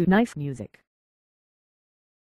to nice music.